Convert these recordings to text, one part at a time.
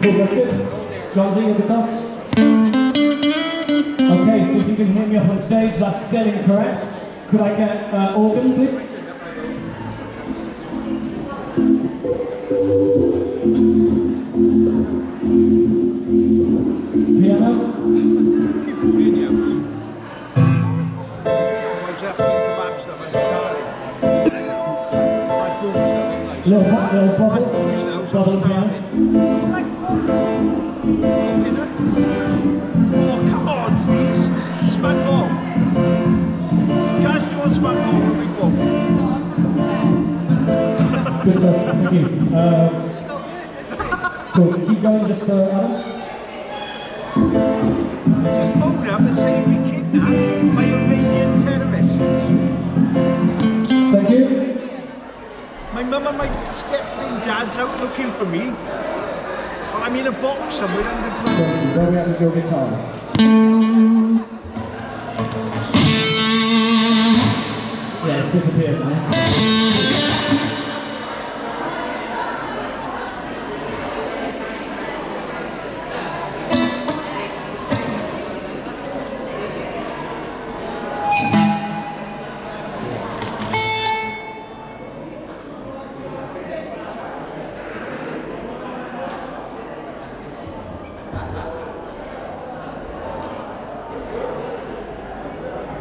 Cool, that's good. Your guitar? Okay, so if you can hear me up on stage, that's still incorrect. Could I get uh, organ, please? Stuff. Thank you. Uh, cool. Keep going just for Adam. Just phone up and say you've kidnapped by Iranian terrorists. Thank you. My mum and my step and dad's out looking for me. I'm in a box somewhere underground. Where we your guitar? Yeah, it's disappeared now.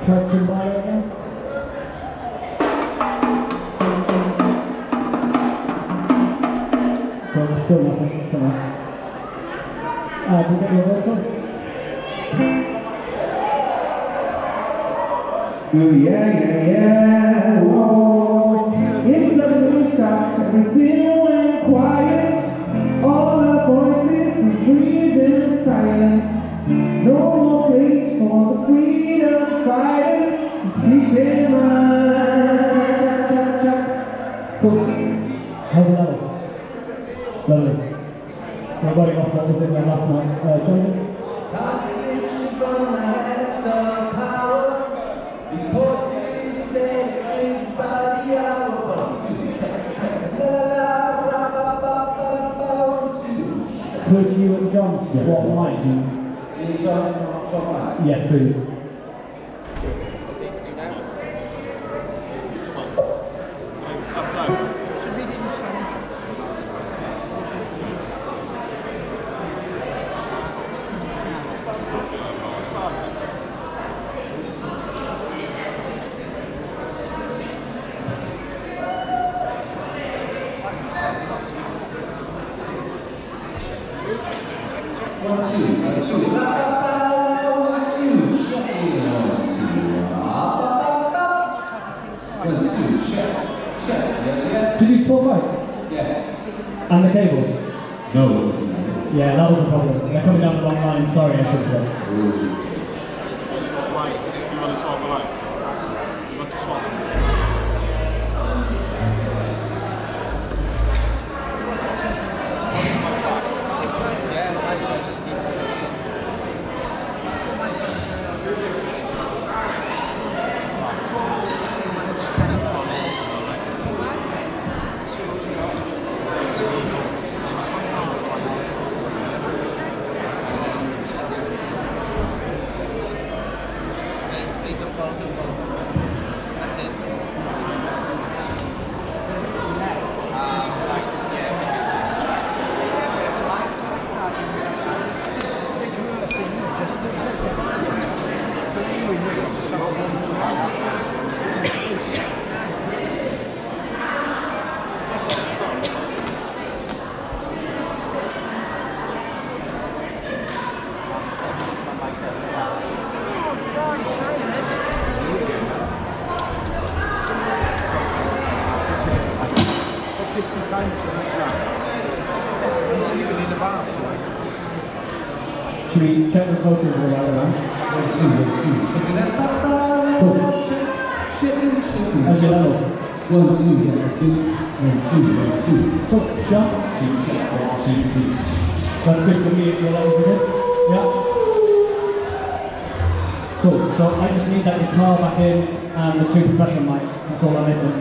Ah, Vocal? Ooh, yeah, yeah, yeah, whoa. It's suddenly stopped, everything went quiet. All the voices breathe silence. No more place for the freedom Cool. How's the level? Lovely. We're running off what was in there last night. Uh, Jonathan? Could you and John swap mics? Yes, please. Did you swap? Yes. And the cables? No. Yeah, that was a problem. They're coming down the wrong line. Sorry, I should say. That's it. For 50 times to make that. I'm sleeping in the bathroom. Should we check the vocals while around? One, two, one, two. Check it out. Cool. Check, check. How's your level? One, two, yeah, that's good. One, two, one, two. Two. That's good for me if your levels good. Yeah. Cool. So I just need that guitar back in and the two percussion mics. That's all I'm missing.